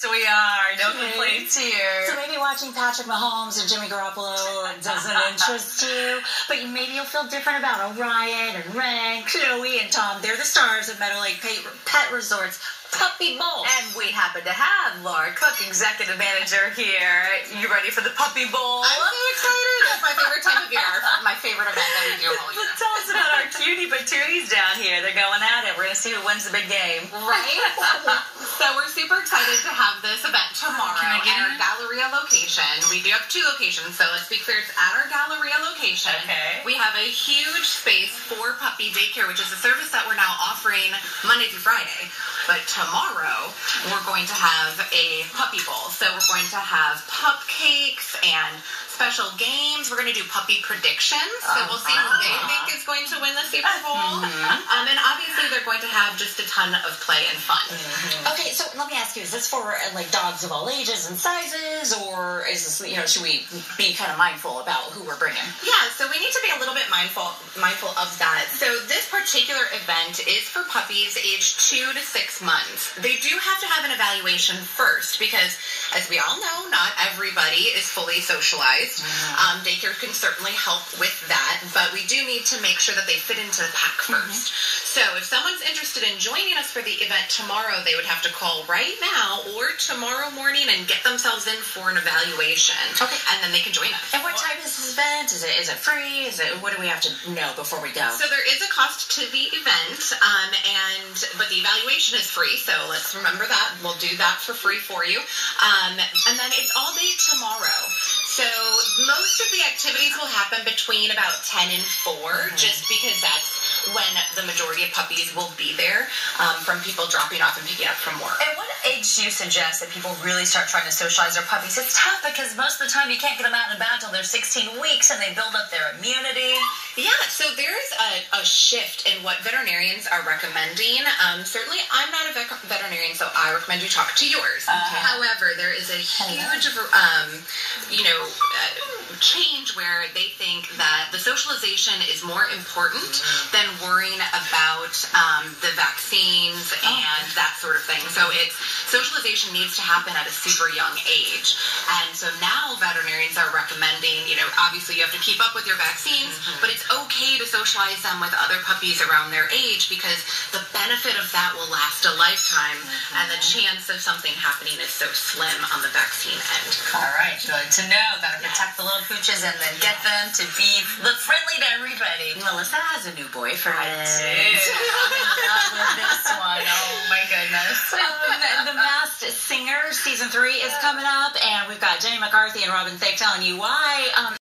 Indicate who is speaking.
Speaker 1: So we are. No complaints here.
Speaker 2: So maybe watching Patrick Mahomes and Jimmy Garoppolo doesn't interest you, but maybe you'll feel different about Orion and Ren, Chloe, and Tom. They're the stars of Meadowlake Pet Resorts Puppy Bowl.
Speaker 1: And we happen to have Laura Cook, executive manager here. You ready for the Puppy Bowl?
Speaker 3: I'm so excited. It's my favorite time of year. My favorite event that we do all year.
Speaker 1: Tell us about our cutie patooties down here. They're going at it. We're going to see who wins the big game.
Speaker 3: Right? At our Galleria location. We do have two locations, so let's be clear, it's at our Galleria location.
Speaker 1: Okay.
Speaker 3: We have a huge space for puppy daycare, which is a service that we're now offering Monday through Friday. But tomorrow, we're going to have a puppy bowl. So we're going to have cupcakes and special games. We're going to do puppy predictions. So we'll see who uh-huh. they think is going to win the Super Bowl. Um, and obviously, they're going to have just a ton of play and fun.
Speaker 2: Okay, so let me ask you: Is this for uh, like dogs of all ages and sizes, or is this you know should we be kind of mindful about who we're bringing?
Speaker 3: Yeah, so we need to be a little bit mindful mindful of that. So this particular event is for puppies aged two to six months. They do have to have an evaluation first because, as we all know, not everybody is fully socialized. Um, daycare can certainly help with that, but we do need to make sure that they fit into the pack 1st So if someone's interested in joining us for the event tomorrow, they would have to call right now or tomorrow morning and get themselves in for an evaluation.
Speaker 2: Okay.
Speaker 3: And then they can join us.
Speaker 2: And what time is this event? Is it is it free? Is it what do we have to know before we go?
Speaker 3: So there is a cost to the event, um, and but the evaluation is free. So let's remember that. We'll do that for free for you. Um, and then it's all day tomorrow. So most of the activities will happen between about 10 and 4, just because that's when the majority of puppies will be there um, from people dropping off and picking up from work.
Speaker 1: And what age do you suggest that people really start trying to socialize their puppies? It's tough because most of the time you can't get them out and about until they're 16 weeks and they build up their immunity.
Speaker 3: Yeah, so there's a, a shift in what veterinarians are recommending. Um, certainly, I'm not a vet- veterinarian, so I recommend you talk to yours. However, there is a huge, um, you know, uh, change where they think that the socialization is more important than worrying about um, the vaccines and that sort of thing. So it's socialization needs to happen at a super young age, and so now veterinarians are recommending, you know, obviously you have to keep up with your vaccines, but it's okay to socialize them with other puppies around their age because the benefit of that will last a lifetime, and the chance of something happening is so slim on the vaccine end.
Speaker 1: All right, good to know. Got to protect the little pooches and then get them to be look friendly to everybody.
Speaker 2: Melissa has a new boyfriend.
Speaker 1: I. With this one. Oh my goodness.
Speaker 2: Um, the Masked Singer season three is coming up, and we've got Jenny McCarthy and Robin Thicke telling you why. Um,